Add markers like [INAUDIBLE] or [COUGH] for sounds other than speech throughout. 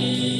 You.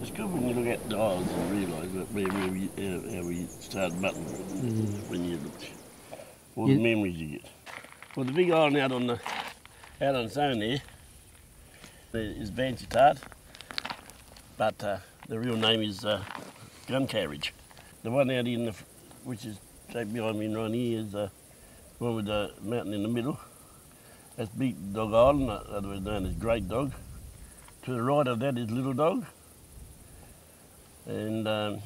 It's good when you look at the odds and realise that where, where we, how, how we started mutton Mm. when you look, all the memories you get. Well, the big island out on the out on its own there is Vansittart, but uh, the real name is uh, Gun Carriage. The one out in the, which is straight behind me right here, is uh, the one with the mountain in the middle. That's Big Dog Island, uh, otherwise known as Great Dog. To the right of that is Little Dog. And um,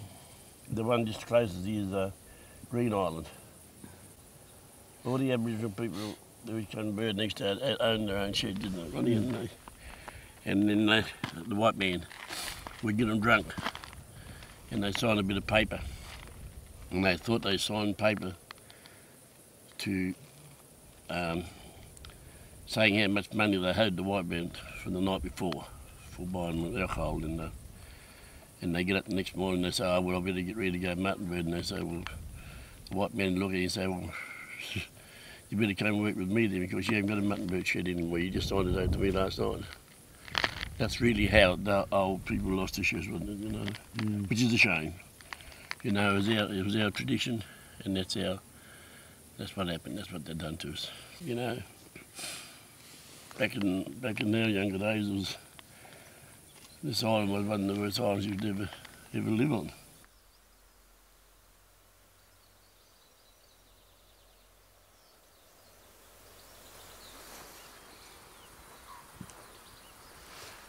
the one just closest is uh, Green Island. All the Aboriginal people, kind of bird next to it, own their own shed, didn't they? Ronnie? And, they, and then they, the white man would get them drunk and they sign a bit of paper. And they thought they signed paper to um, saying how much money they owed the white man from the night before for buying alcohol and uh, and they get up the next morning and they say, oh, well, I better get ready to go mutton bird. And they say, well, the white man look at you and say, well, [LAUGHS] you better come and work with me then because you haven't got a mutton bird shed anymore. You just signed it over to me last night. That's really how the old people lost issues shoes, wasn't it, you know, Mm. which is a shame. You know, it was our, it was our tradition and that's our, that's what happened, that's what they done to us, you know. Back in, back in our younger days, it was, this island was one of the worst islands you'd ever, ever live on.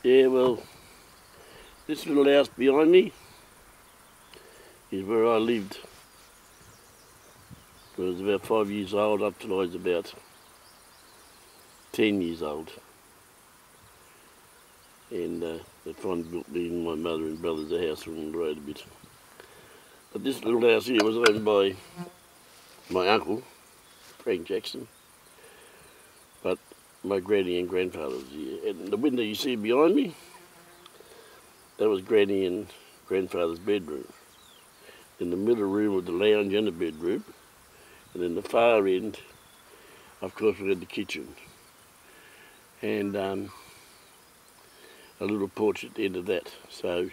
Yeah, well, this little house behind me is where I lived. I was about five years old up till I was about ten years old. And uh, they finally built me and my mother and brothers a house on the road a bit. But this little house here was owned by my uncle, Frank Jackson. But my granny and grandfather was here. And the window you see behind me, that was granny and grandfather's bedroom. In the middle room was the lounge and the bedroom. And in the far end, of course, we had the kitchen. And um, a little porch at the end of that. So,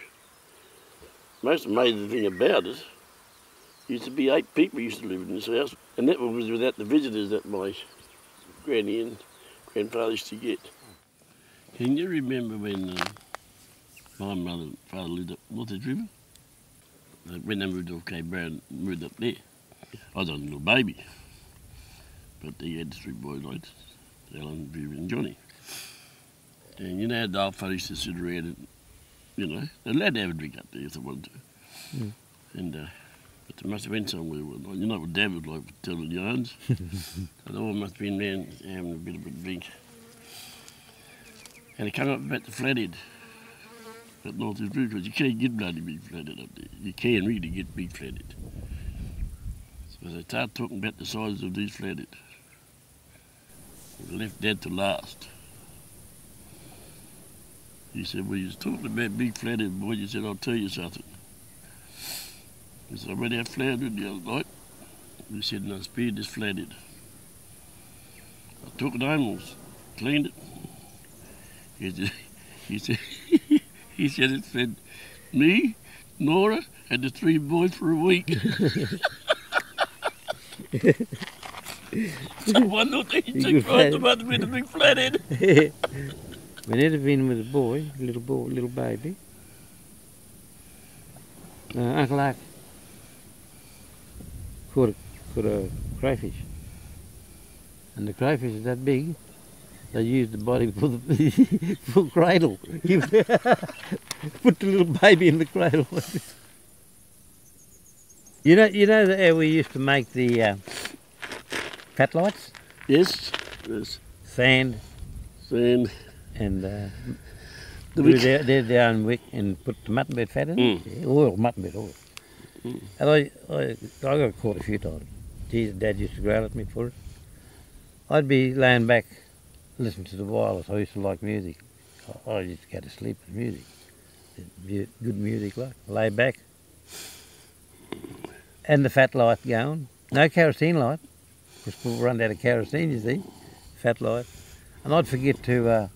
most amazing thing about it, used to be eight people used to live in this house. And that was without the visitors that my granny and grandfather used to get. Can you remember when uh, my mother and father lived up Northern River? When they moved off Cape Barren, moved up there. I was a little baby. But they had three boys like Alan, Viv and Johnny. And you know how the old fellas used to sit around and, you know, they're allowed to have a drink up there if they wanted to. Mm. And, uh, but they must have been somewhere. night. You know what Dad was like telling yarns. so they all must have been around having a bit of a drink. And they come up about the flathead at North East River because you can't get bloody big flathead up there. You can really get big flathead. So they start talking about the size of these flathead. We left Dad to last. He said, well, you was talking about big flathead, boy. He said, I'll tell you something. He said, I went out flathead the other night. He said, and I speared this flathead. I took it home, cleaned it. He said, [LAUGHS] he said, he said it fed me, Nora, and the three boys for a week. [LAUGHS] so one little thing he [LAUGHS] Big took right flathead. about with a big flathead. when it had been with a boy, little boy, little baby. uh, Uncle Lark caught a, caught a crayfish. And the crayfish is that big, they used the body for the [LAUGHS] for cradle. [LAUGHS] Put the little baby in the cradle. [LAUGHS] you know, you know how we used to make the uh, fat lights, Yes. Yes. sand Sand. and uh, The wick. their, their, their own wick and put the mutton bird fat in it. Mm. Yeah, oil, mutton bird oil. Mm. And I, I, I got caught a few times. Geez, Dad used to growl at me for it. I'd be laying back, listening to the wireless. I used to like music. I, I used to go to sleep with music. Good music, like lay back, and the fat light going. No kerosene light, because we'll run out of kerosene. You see, fat light, and I'd forget to uh,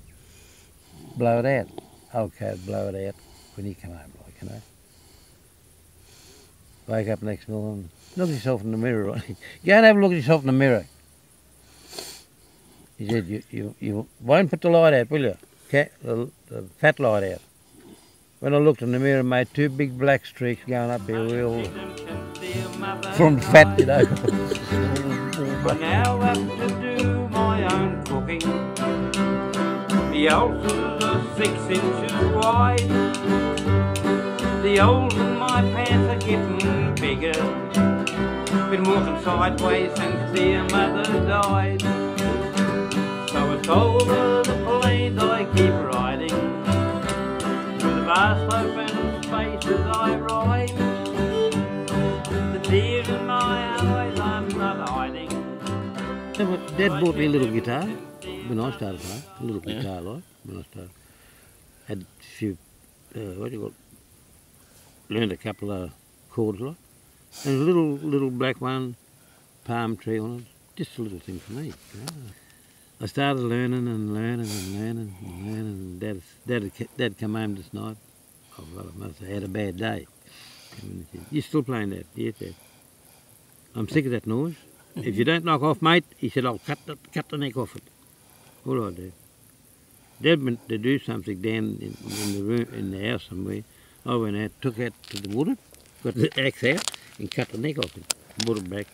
blow it out. Okay, I'd blow it out when he come home, like you know. Wake up next morning, look at yourself in the mirror. [LAUGHS] Go and have a look at yourself in the mirror. He said, you, you, you won't put the light out, will you? Ca the, the fat light out. When I looked in the mirror, made two big black streaks going up here real from fat, you know. I now have to do my own cooking. The ulcers are six inches wide. The holes in my pants are getting bigger. Been walking sideways since dear mother died. So over the plains I keep riding. Through the vast open spaces I ride. The deer in my eyes I'm not hiding. Dad bought me a little guitar when I started playing. A little Yeah. guitar, like when I started. Had a few, uh, what do you call it? Learned a couple of chords, like. And a little little black one, palm tree on it. Just a little thing for me. You know? I started learning and learning and learning and learning. And Dad, Dad, Dad come home this night. Oh, well, I must have had a bad day. You still playing that? Yes, Dad. I'm sick of that noise. If you don't knock off, mate, he said, I'll cut the, cut the neck off it. All right, Dad. Dad went to do something down in, in the room, in the house somewhere. I went out, took out to the water, got the axe out, and cut the neck off it. Brought it back,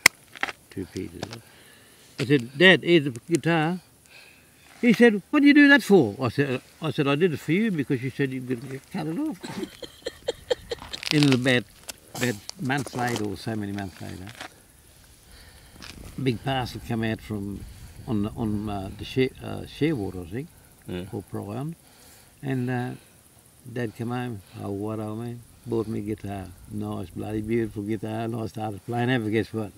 two pieces. I said, Dad, here's the guitar. He said, what do you do that for? I said, I said, I did it for you because you said you could cut it off. [LAUGHS] in about, about months later, or so many months later, a big parcel come out from on the, on uh, the share, uh, I think, Yeah. or Prion, and uh, Dad come home. Oh, what old man? Bought me a guitar, nice, bloody beautiful guitar, and I started playing. Ever guess what?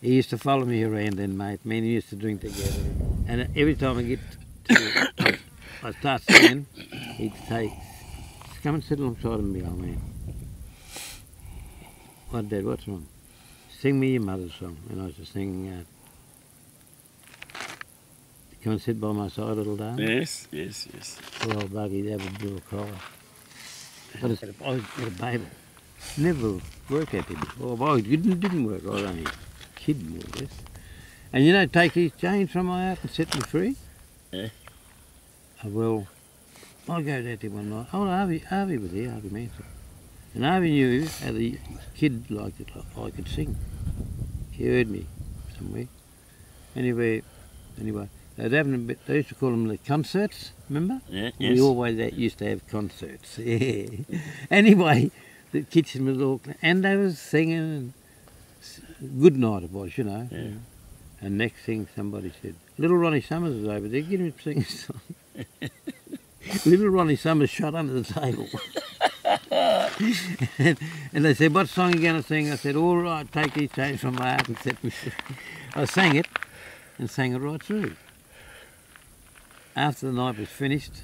He used to follow me around then, mate. Me and he used to drink together. And every time I get to, I start singing, he'd say, come and sit alongside of me, old man. What, Dad, what's wrong? Sing me your mother's song. And I was just singing, uh, come and sit by my side, a little darling. Yes, yes, yes. Poor old buggy, that would do a cry. But it's, I was a baby. Never worked at it before. Well, it didn't, didn't work. I was only a kid, more or less. And you know, take these chains from my house and set me free. Yeah. Uh, well, I go there to one night. Oh, Harvey, Harvey was there, Harvey Manson. And Harvey knew as a kid liked it, I could sing. He heard me somewhere. Anyway, anyway, they was having a bit, they used to call them the concerts, remember? Yeah, yes. We always uh, used to have concerts. [LAUGHS] Yeah. anyway, the kitchen was all, and they was singing. And good night it was, you know. Yeah. And next thing somebody said, "Little Ronnie Summers is over there. Get him to sing a song." [LAUGHS] Little Ronnie Summers shot under the table. [LAUGHS] and, and they said, "What song are you going to sing?" I said, "All right, take these chains from my heart and set me free." I sang it, and sang it right through. After the night was finished,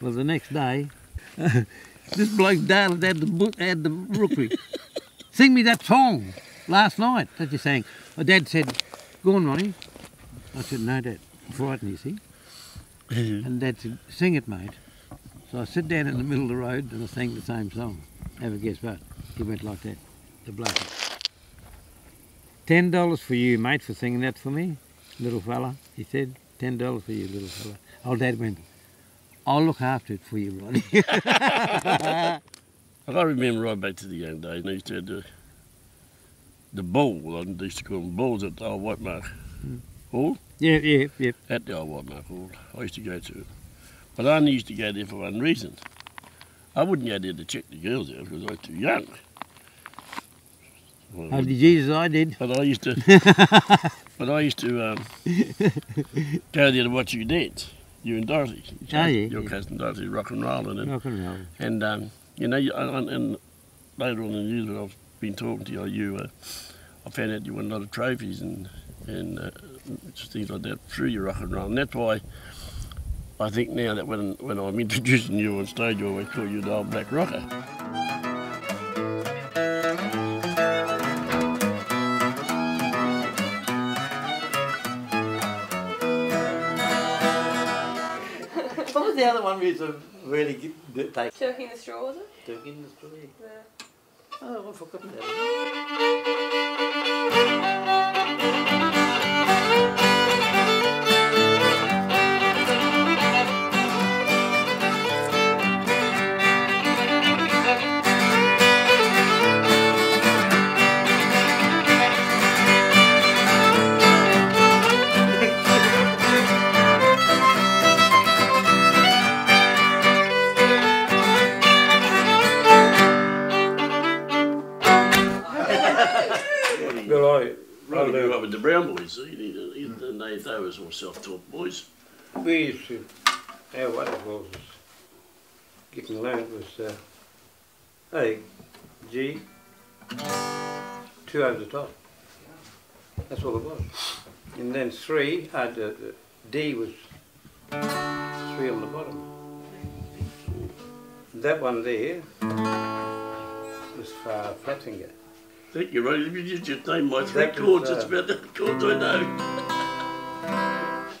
well, the next day, [LAUGHS] this bloke Dale had the book, had the rookery. Sing me that song last night that you sang. My dad said, "Go on, Ronnie." I said, "No, Dad, I'm frightened, you see." And Dad said, "Sing it, mate." So I sit down in the middle of the road and I sang the same song. Have a guess what? He went like that, the bloke. Ten dollars for you, mate, for singing that for me, little fella. He said, ten dollars for you, little fella. Old Dad went, I'll look after it for you, Ronnie. [LAUGHS] I remember right back to the young days, and they used to have the, bowl, I used to call them bowls at the old Whitemark Hall, Yeah, yeah, yeah. at the old Whitemark Hall. I used to go to it. But I only used to go there for one reason. I wouldn't go there to check the girls out because I was too young. Well, Oh, did Jesus, I did. but I used to, [LAUGHS] but I used to um, go there to watch you dance. You and Dorothy, Oh, yeah, your yeah. cousin Dorothy, rock and rolling, and Rock and roll. and um, you know, and, and later on in the years when I've been talking to you, you uh, I found out you won a lot of trophies and and uh, just things like that through your rock and roll, and that's why I think now that when when I'm introducing you on stage, I always call you the old black rocker. [LAUGHS] What was the other one we used to really get, get, take? Turkey in the straw, was it? Took in the street. The... Oh, I've forgotten that. Well, I, Ronnie grew up with the Brown boys, he, he, and they, they was all self-taught boys. we used to, our what it was, getting learned was uh, A, G, two over the top. That's all it was. And then three, uh, the, the D was three on the bottom. That one there was for flat finger. Thank you, Ronnie. If you just just name my three That was, uh, that's about the chords I know.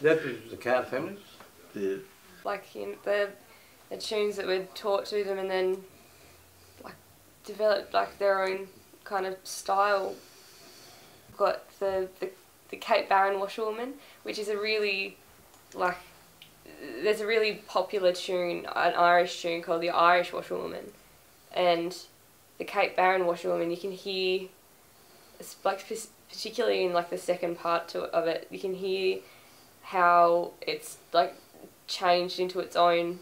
That was the card families. Yeah. Like you know, the the tunes that were taught to them, and then like developed like their own kind of style. Got the the, the Cape Barren Washerwoman, which is a really like there's a really popular tune, an Irish tune called the Irish Washerwoman, and the Cape Barren Washerwoman. You can hear, like particularly in like the second part to of it, you can hear how it's like changed into its own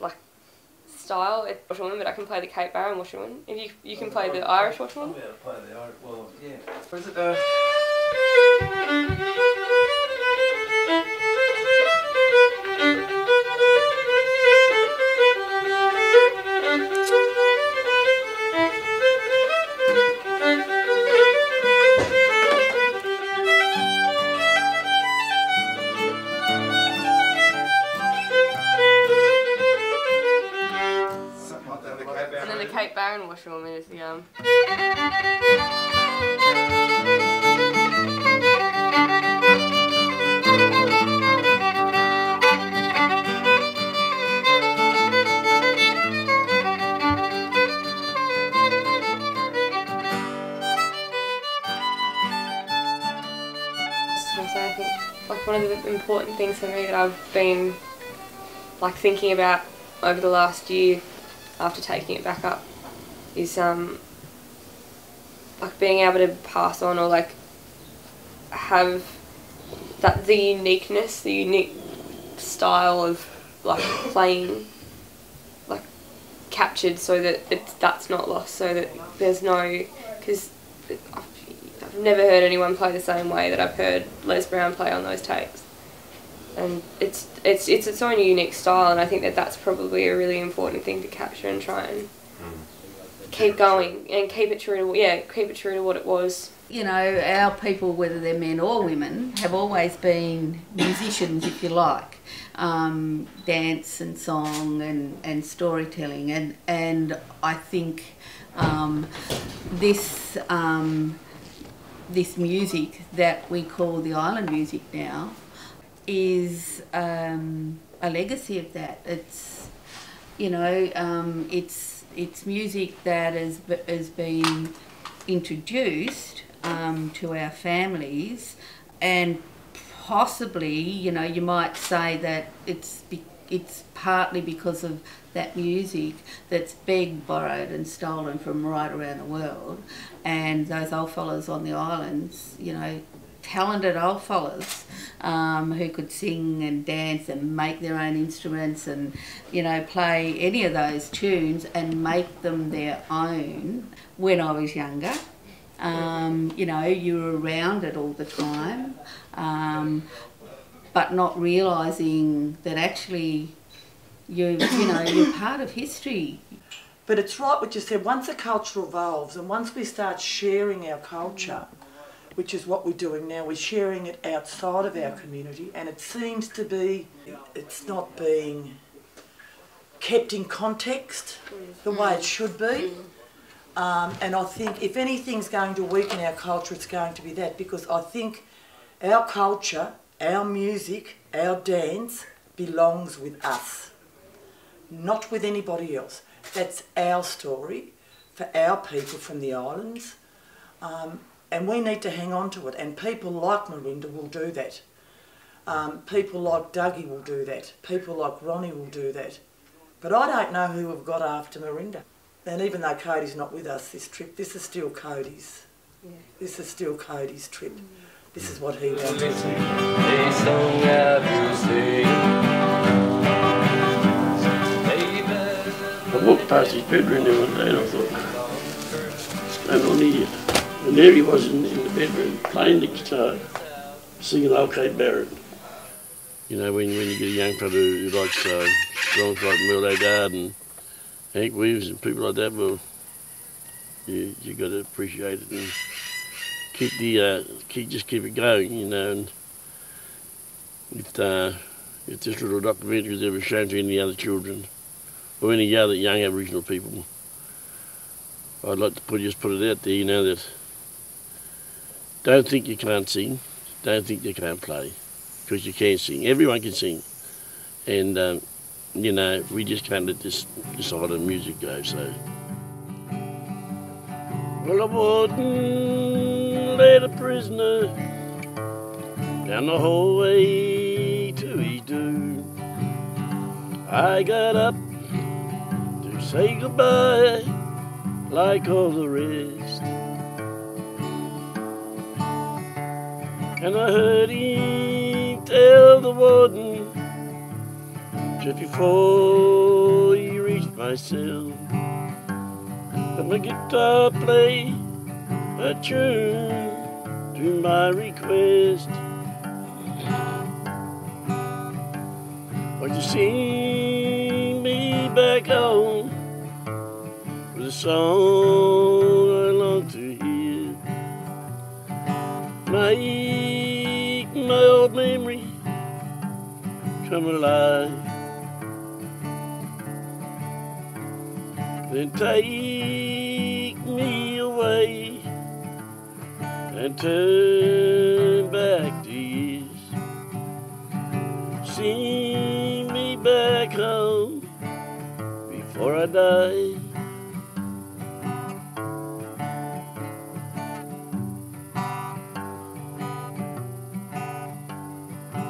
like style. It's Washerwoman, but I can play the Cape Barren Washerwoman. If you you can play the Irish Washerwoman. I'll be able to Well, yeah. Was it uh, [LAUGHS] important things for me that I've been like thinking about over the last year after taking it back up is um like being able to pass on or like have that the uniqueness, the unique style of like playing like captured so that it's, that's not lost so that there's no because I've, I've never heard anyone play the same way that I've heard Les Brown play on those tapes and it's it's it's its own unique style, and I think that that's probably a really important thing to capture and try and keep going and keep it true to yeah keep it true to what it was. You know, our people, whether they're men or women, have always been musicians, if you like. Um, dance and song and, and storytelling, and and I think um, this um, this music that we call the island music now is um, a legacy of that. It's you know um, it's it's music that has has been introduced um, to our families, and possibly you know you might say that it's be, it's partly because of that music that's begged, borrowed, and stolen from right around the world. And those old fellas on the islands, you know, talented old fellas um, who could sing and dance and make their own instruments and, you know, play any of those tunes and make them their own when I was younger. Um, you know, you were around it all the time, um, but not realising that actually you, you know, you're part of history. But it's right what you said. Once a culture evolves and once we start sharing our culture, which is what we're doing now, we're sharing it outside of our community, and it seems to be, it's not being kept in context the way it should be. Um, and I think if anything's going to weaken our culture, it's going to be that because I think our culture, our music, our dance belongs with us, not with anybody else. That's our story for our people from the islands. Um, and we need to hang on to it. And people like Merinda will do that. Um, people like Dougie will do that. People like Ronnie will do that. But I don't know who we've got after Merinda. And even though Codie's not with us this trip, this is still Codie's. Yeah. This is still Codie's trip. This is what he wanted. A song have you sing? I walked past his bedroom the one day and I thought, stand on here. And there he was in, in the bedroom playing the guitar, singing Kate Barrett. You know, when, when you get a young fella who, who likes uh, songs like Merle Haggard, Hank Williams and people like that, well, you you got to appreciate it and keep the uh, keep just keep it going, you know. And if uh, if this little documentary is ever shown to any other children or any other young Aboriginal people, I'd like to put just put it out there, you know, that don't think you can't sing, don't think you can't play, because you can sing. Everyone can sing, and um, you know we just can't let this this of music go. So. Well, I wouldn't let a prisoner down the hallway to his doom. I got up to say goodbye like all the rest. And I heard him tell the warden just before he reached my cell that my guitar play a tune to my request. Won't you sing me back home with a song come alive. Then take me away and turn back the years. Sing me back home before I die.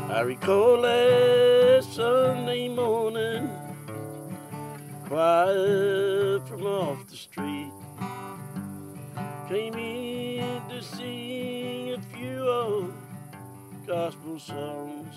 I recall last quiet from off the street. Came in to sing a few old gospel songs.